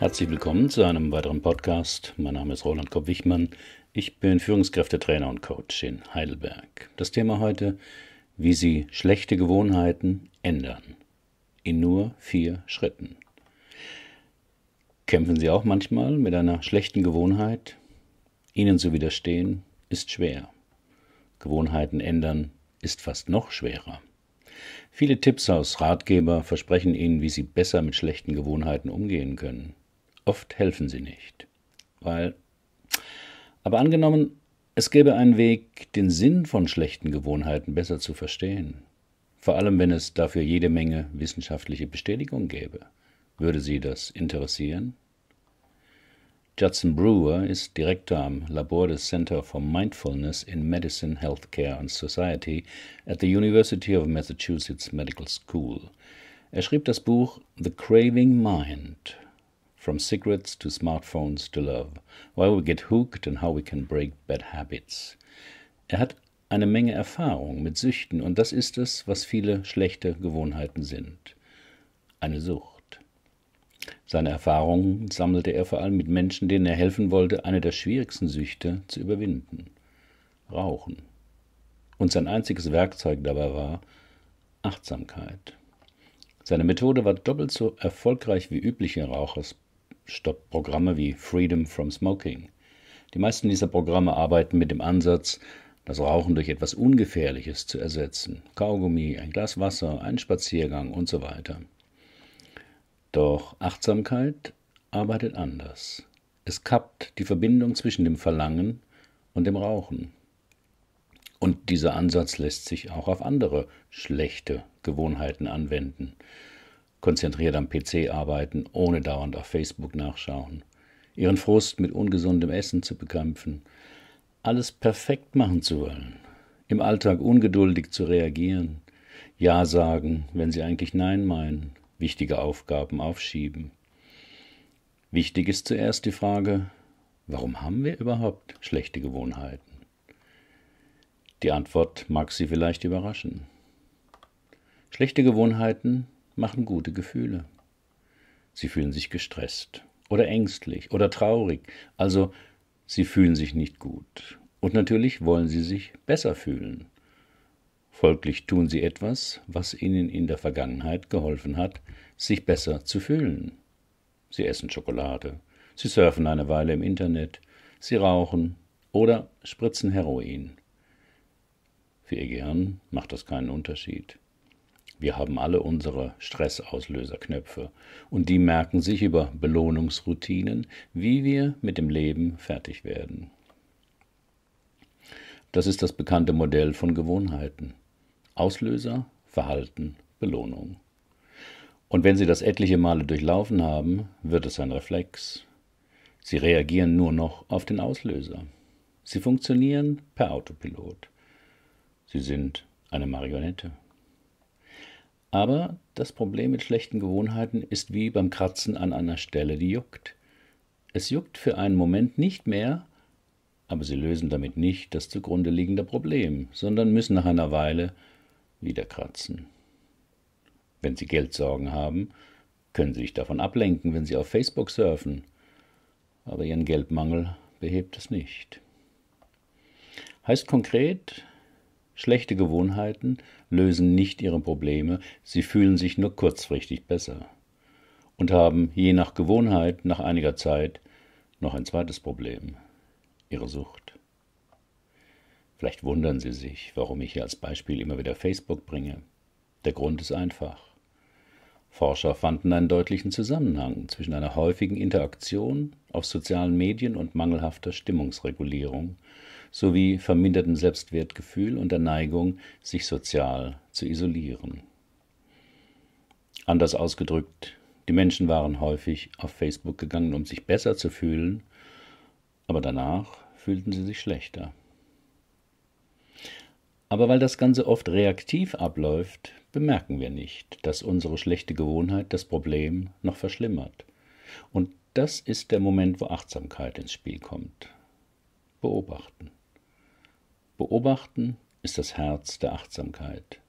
Herzlich willkommen zu einem weiteren Podcast. Mein Name ist Roland Kopp-Wichmann. Ich bin Führungskräftetrainer und Coach in Heidelberg. Das Thema heute, wie Sie schlechte Gewohnheiten ändern. In nur vier Schritten. Kämpfen Sie auch manchmal mit einer schlechten Gewohnheit? Ihnen zu widerstehen ist schwer. Gewohnheiten ändern ist fast noch schwerer. Viele Tipps aus Ratgeber versprechen Ihnen, wie Sie besser mit schlechten Gewohnheiten umgehen können. Oft helfen sie nicht. Weil, aber angenommen, es gäbe einen Weg, den Sinn von schlechten Gewohnheiten besser zu verstehen, vor allem wenn es dafür jede Menge wissenschaftliche Bestätigung gäbe. Würde Sie das interessieren? Judson Brewer ist Direktor am Labor des Center for Mindfulness in Medicine, Healthcare and Society at the University of Massachusetts Medical School. Er schrieb das Buch The Craving Mind From Cigarettes to Smartphones to Love, Why We Get Hooked and How We Can Break Bad Habits. Er hat eine Menge Erfahrung mit Süchten und das ist es, was viele schlechte Gewohnheiten sind. Eine Sucht. Seine Erfahrungen sammelte er vor allem mit Menschen, denen er helfen wollte, eine der schwierigsten Süchte zu überwinden. Rauchen. Und sein einziges Werkzeug dabei war Achtsamkeit. Seine Methode war doppelt so erfolgreich wie übliche Rauchers Stoppprogramme wie Freedom from Smoking. Die meisten dieser Programme arbeiten mit dem Ansatz, das Rauchen durch etwas Ungefährliches zu ersetzen. Kaugummi, ein Glas Wasser, ein Spaziergang und so weiter. Doch Achtsamkeit arbeitet anders. Es kappt die Verbindung zwischen dem Verlangen und dem Rauchen. Und dieser Ansatz lässt sich auch auf andere schlechte Gewohnheiten anwenden konzentriert am PC arbeiten, ohne dauernd auf Facebook nachschauen, ihren Frust mit ungesundem Essen zu bekämpfen, alles perfekt machen zu wollen, im Alltag ungeduldig zu reagieren, Ja sagen, wenn sie eigentlich Nein meinen, wichtige Aufgaben aufschieben. Wichtig ist zuerst die Frage, warum haben wir überhaupt schlechte Gewohnheiten? Die Antwort mag Sie vielleicht überraschen. Schlechte Gewohnheiten machen gute Gefühle. Sie fühlen sich gestresst oder ängstlich oder traurig, also sie fühlen sich nicht gut. Und natürlich wollen sie sich besser fühlen. Folglich tun sie etwas, was ihnen in der Vergangenheit geholfen hat, sich besser zu fühlen. Sie essen Schokolade, sie surfen eine Weile im Internet, sie rauchen oder spritzen Heroin. Für ihr Gehirn macht das keinen Unterschied. Wir haben alle unsere Stressauslöserknöpfe und die merken sich über Belohnungsroutinen, wie wir mit dem Leben fertig werden. Das ist das bekannte Modell von Gewohnheiten. Auslöser, Verhalten, Belohnung. Und wenn Sie das etliche Male durchlaufen haben, wird es ein Reflex. Sie reagieren nur noch auf den Auslöser. Sie funktionieren per Autopilot. Sie sind eine Marionette. Aber das Problem mit schlechten Gewohnheiten ist wie beim Kratzen an einer Stelle, die juckt. Es juckt für einen Moment nicht mehr, aber sie lösen damit nicht das zugrunde liegende Problem, sondern müssen nach einer Weile wieder kratzen. Wenn Sie Geldsorgen haben, können Sie sich davon ablenken, wenn Sie auf Facebook surfen, aber Ihren Geldmangel behebt es nicht. Heißt konkret, Schlechte Gewohnheiten lösen nicht ihre Probleme, sie fühlen sich nur kurzfristig besser und haben je nach Gewohnheit nach einiger Zeit noch ein zweites Problem, ihre Sucht. Vielleicht wundern Sie sich, warum ich hier als Beispiel immer wieder Facebook bringe. Der Grund ist einfach. Forscher fanden einen deutlichen Zusammenhang zwischen einer häufigen Interaktion auf sozialen Medien und mangelhafter Stimmungsregulierung sowie vermindertem Selbstwertgefühl und der Neigung, sich sozial zu isolieren. Anders ausgedrückt, die Menschen waren häufig auf Facebook gegangen, um sich besser zu fühlen, aber danach fühlten sie sich schlechter. Aber weil das Ganze oft reaktiv abläuft, bemerken wir nicht, dass unsere schlechte Gewohnheit das Problem noch verschlimmert. Und das ist der Moment, wo Achtsamkeit ins Spiel kommt. Beobachten. Beobachten ist das Herz der Achtsamkeit.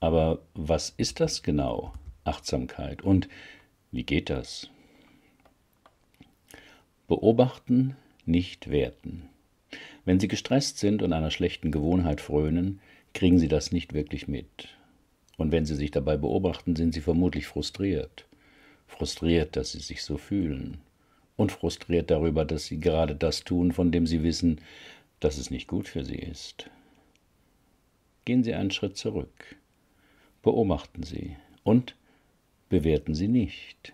Aber was ist das genau, Achtsamkeit? Und wie geht das? Beobachten, nicht werten. Wenn Sie gestresst sind und einer schlechten Gewohnheit frönen, kriegen Sie das nicht wirklich mit. Und wenn Sie sich dabei beobachten, sind Sie vermutlich frustriert. Frustriert, dass Sie sich so fühlen. Und frustriert darüber, dass Sie gerade das tun, von dem Sie wissen, dass es nicht gut für Sie ist. Gehen Sie einen Schritt zurück. Beobachten Sie und bewerten Sie nicht.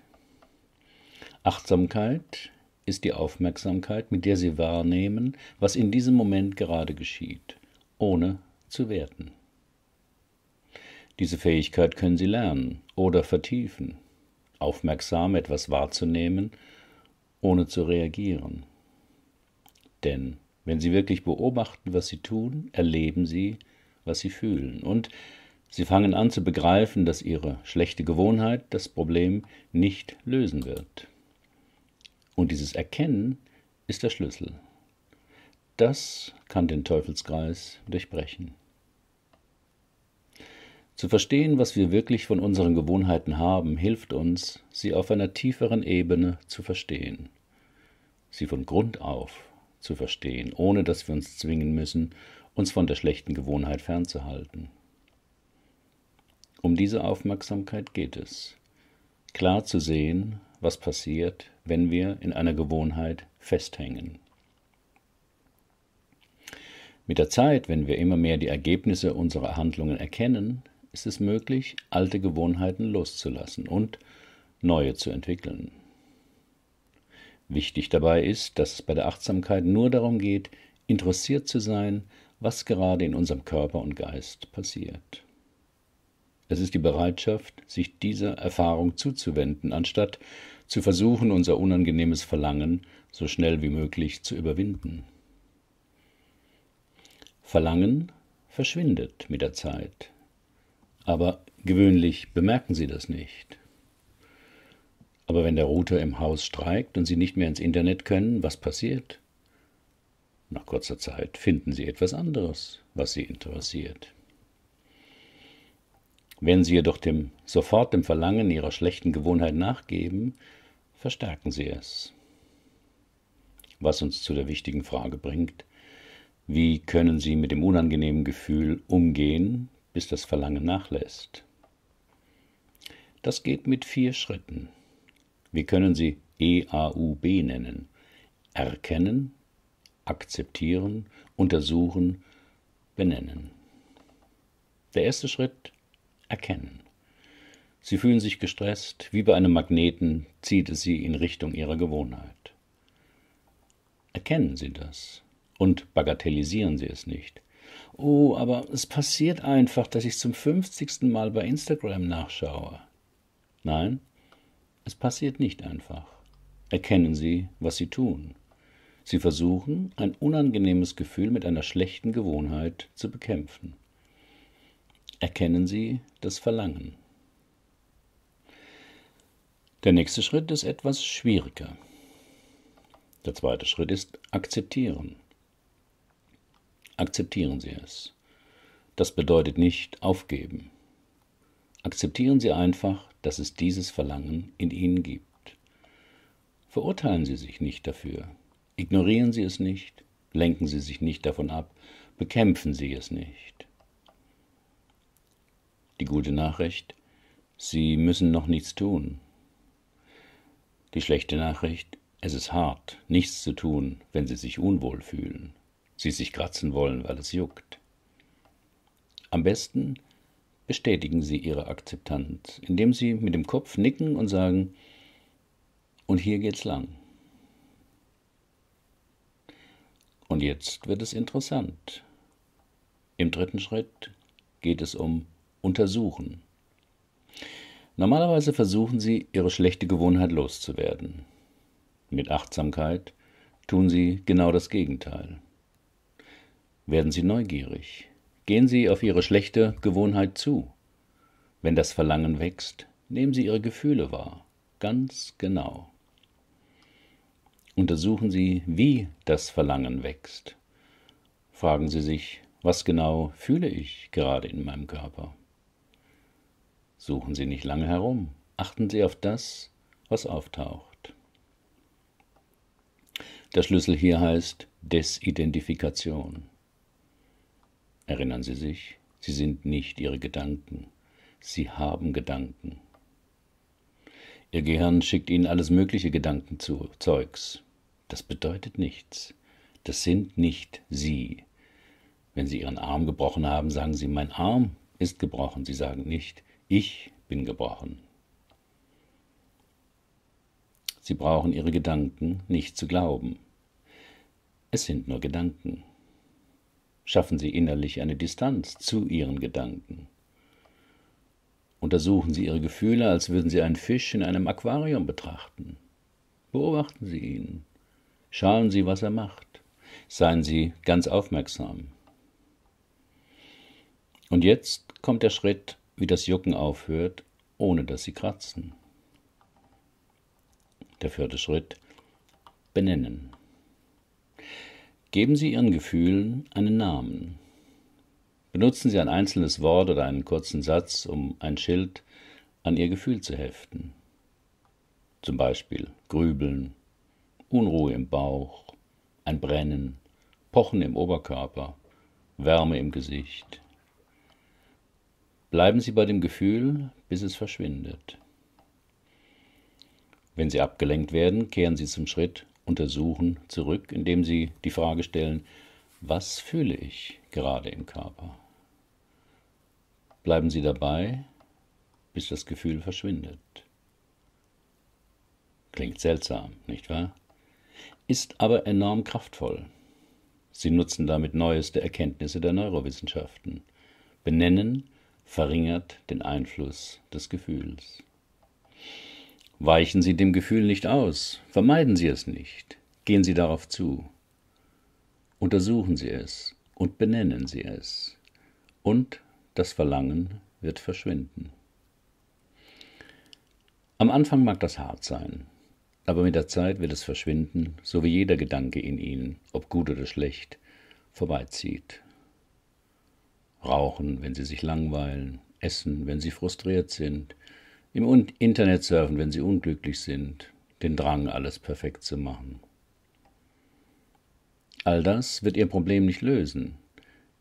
Achtsamkeit ist die Aufmerksamkeit, mit der Sie wahrnehmen, was in diesem Moment gerade geschieht, ohne zu werten. Diese Fähigkeit können Sie lernen oder vertiefen, aufmerksam etwas wahrzunehmen, ohne zu reagieren. Denn wenn Sie wirklich beobachten, was Sie tun, erleben Sie, was Sie fühlen. Und Sie fangen an zu begreifen, dass Ihre schlechte Gewohnheit das Problem nicht lösen wird. Und dieses Erkennen ist der Schlüssel. Das kann den Teufelskreis durchbrechen. Zu verstehen, was wir wirklich von unseren Gewohnheiten haben, hilft uns, sie auf einer tieferen Ebene zu verstehen, sie von Grund auf zu verstehen, ohne dass wir uns zwingen müssen, uns von der schlechten Gewohnheit fernzuhalten. Um diese Aufmerksamkeit geht es, klar zu sehen, was passiert, wenn wir in einer Gewohnheit festhängen. Mit der Zeit, wenn wir immer mehr die Ergebnisse unserer Handlungen erkennen, ist es möglich, alte Gewohnheiten loszulassen und neue zu entwickeln. Wichtig dabei ist, dass es bei der Achtsamkeit nur darum geht, interessiert zu sein, was gerade in unserem Körper und Geist passiert. Es ist die Bereitschaft, sich dieser Erfahrung zuzuwenden, anstatt zu versuchen, unser unangenehmes Verlangen so schnell wie möglich zu überwinden. Verlangen verschwindet mit der Zeit, aber gewöhnlich bemerken Sie das nicht. Aber wenn der Router im Haus streikt und Sie nicht mehr ins Internet können, was passiert? Nach kurzer Zeit finden Sie etwas anderes, was Sie interessiert. Wenn Sie jedoch dem, sofort dem Verlangen Ihrer schlechten Gewohnheit nachgeben, verstärken Sie es. Was uns zu der wichtigen Frage bringt, wie können Sie mit dem unangenehmen Gefühl umgehen, bis das Verlangen nachlässt? Das geht mit vier Schritten. Wir können sie EAUB nennen. Erkennen, akzeptieren, untersuchen, benennen. Der erste Schritt erkennen. Sie fühlen sich gestresst, wie bei einem Magneten zieht es Sie in Richtung Ihrer Gewohnheit. Erkennen Sie das und bagatellisieren Sie es nicht. Oh, aber es passiert einfach, dass ich zum fünfzigsten Mal bei Instagram nachschaue. Nein, es passiert nicht einfach. Erkennen Sie, was Sie tun. Sie versuchen, ein unangenehmes Gefühl mit einer schlechten Gewohnheit zu bekämpfen erkennen Sie das Verlangen. Der nächste Schritt ist etwas schwieriger. Der zweite Schritt ist akzeptieren. Akzeptieren Sie es. Das bedeutet nicht aufgeben. Akzeptieren Sie einfach, dass es dieses Verlangen in Ihnen gibt. Verurteilen Sie sich nicht dafür. Ignorieren Sie es nicht. Lenken Sie sich nicht davon ab. Bekämpfen Sie es nicht. Die gute Nachricht, Sie müssen noch nichts tun. Die schlechte Nachricht, es ist hart, nichts zu tun, wenn Sie sich unwohl fühlen, Sie sich kratzen wollen, weil es juckt. Am besten bestätigen Sie Ihre Akzeptanz, indem Sie mit dem Kopf nicken und sagen, und hier geht's lang. Und jetzt wird es interessant. Im dritten Schritt geht es um untersuchen. Normalerweise versuchen Sie, Ihre schlechte Gewohnheit loszuwerden. Mit Achtsamkeit tun Sie genau das Gegenteil. Werden Sie neugierig. Gehen Sie auf Ihre schlechte Gewohnheit zu. Wenn das Verlangen wächst, nehmen Sie Ihre Gefühle wahr. Ganz genau. Untersuchen Sie, wie das Verlangen wächst. Fragen Sie sich, was genau fühle ich gerade in meinem Körper? Suchen Sie nicht lange herum. Achten Sie auf das, was auftaucht. Der Schlüssel hier heißt Desidentifikation. Erinnern Sie sich, Sie sind nicht Ihre Gedanken. Sie haben Gedanken. Ihr Gehirn schickt Ihnen alles mögliche Gedanken zu, Zeugs. Das bedeutet nichts. Das sind nicht Sie. Wenn Sie Ihren Arm gebrochen haben, sagen Sie, mein Arm ist gebrochen. Sie sagen nicht, ich bin gebrochen. Sie brauchen Ihre Gedanken nicht zu glauben. Es sind nur Gedanken. Schaffen Sie innerlich eine Distanz zu Ihren Gedanken. Untersuchen Sie Ihre Gefühle, als würden Sie einen Fisch in einem Aquarium betrachten. Beobachten Sie ihn. Schauen Sie, was er macht. Seien Sie ganz aufmerksam. Und jetzt kommt der Schritt, wie das Jucken aufhört, ohne dass Sie kratzen. Der vierte Schritt. Benennen. Geben Sie Ihren Gefühlen einen Namen. Benutzen Sie ein einzelnes Wort oder einen kurzen Satz, um ein Schild an Ihr Gefühl zu heften. Zum Beispiel Grübeln, Unruhe im Bauch, ein Brennen, Pochen im Oberkörper, Wärme im Gesicht. Bleiben Sie bei dem Gefühl, bis es verschwindet. Wenn Sie abgelenkt werden, kehren Sie zum Schritt untersuchen zurück, indem Sie die Frage stellen, was fühle ich gerade im Körper? Bleiben Sie dabei, bis das Gefühl verschwindet. Klingt seltsam, nicht wahr? Ist aber enorm kraftvoll. Sie nutzen damit neueste Erkenntnisse der Neurowissenschaften. Benennen verringert den Einfluss des Gefühls. Weichen Sie dem Gefühl nicht aus, vermeiden Sie es nicht, gehen Sie darauf zu. Untersuchen Sie es und benennen Sie es. Und das Verlangen wird verschwinden. Am Anfang mag das hart sein, aber mit der Zeit wird es verschwinden, so wie jeder Gedanke in Ihnen, ob gut oder schlecht, vorbeizieht. Rauchen, wenn Sie sich langweilen, essen, wenn Sie frustriert sind, im Internet surfen, wenn sie unglücklich sind, den Drang, alles perfekt zu machen. All das wird ihr Problem nicht lösen,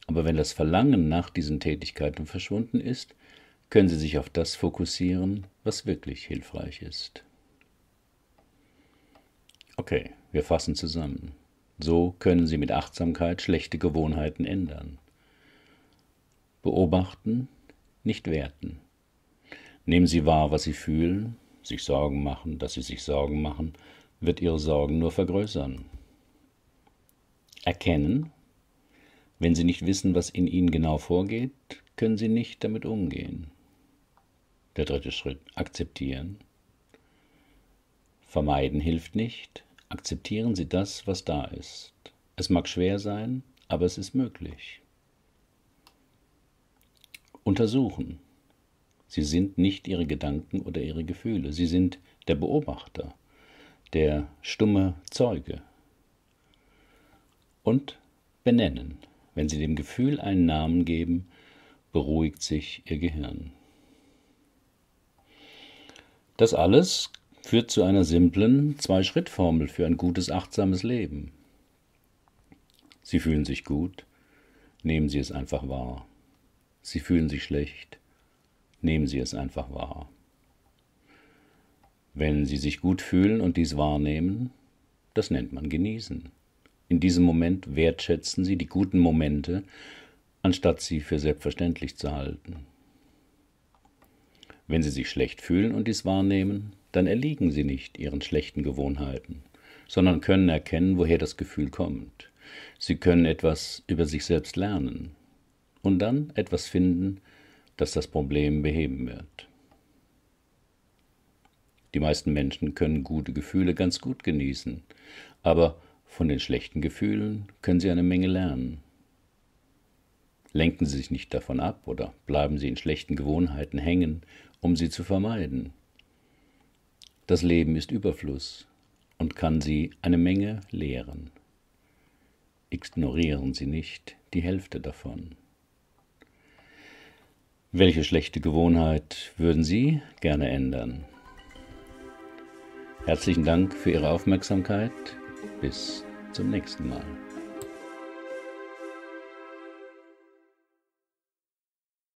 aber wenn das Verlangen nach diesen Tätigkeiten verschwunden ist, können sie sich auf das fokussieren, was wirklich hilfreich ist. Okay, wir fassen zusammen. So können Sie mit Achtsamkeit schlechte Gewohnheiten ändern. Beobachten, nicht werten. Nehmen Sie wahr, was Sie fühlen, sich Sorgen machen, dass Sie sich Sorgen machen, wird Ihre Sorgen nur vergrößern. Erkennen, wenn Sie nicht wissen, was in Ihnen genau vorgeht, können Sie nicht damit umgehen. Der dritte Schritt, akzeptieren. Vermeiden hilft nicht, akzeptieren Sie das, was da ist. Es mag schwer sein, aber es ist möglich. Untersuchen. Sie sind nicht ihre Gedanken oder ihre Gefühle. Sie sind der Beobachter, der stumme Zeuge. Und benennen. Wenn Sie dem Gefühl einen Namen geben, beruhigt sich Ihr Gehirn. Das alles führt zu einer simplen Zwei-Schritt-Formel für ein gutes, achtsames Leben. Sie fühlen sich gut, nehmen Sie es einfach wahr. Sie fühlen sich schlecht, Nehmen Sie es einfach wahr. Wenn Sie sich gut fühlen und dies wahrnehmen, das nennt man genießen. In diesem Moment wertschätzen Sie die guten Momente, anstatt sie für selbstverständlich zu halten. Wenn Sie sich schlecht fühlen und dies wahrnehmen, dann erliegen Sie nicht Ihren schlechten Gewohnheiten, sondern können erkennen, woher das Gefühl kommt. Sie können etwas über sich selbst lernen und dann etwas finden, das das Problem beheben wird. Die meisten Menschen können gute Gefühle ganz gut genießen, aber von den schlechten Gefühlen können sie eine Menge lernen. Lenken Sie sich nicht davon ab oder bleiben Sie in schlechten Gewohnheiten hängen, um sie zu vermeiden. Das Leben ist Überfluss und kann Sie eine Menge lehren. Ignorieren Sie nicht die Hälfte davon. Welche schlechte Gewohnheit würden Sie gerne ändern? Herzlichen Dank für Ihre Aufmerksamkeit Bis zum nächsten Mal.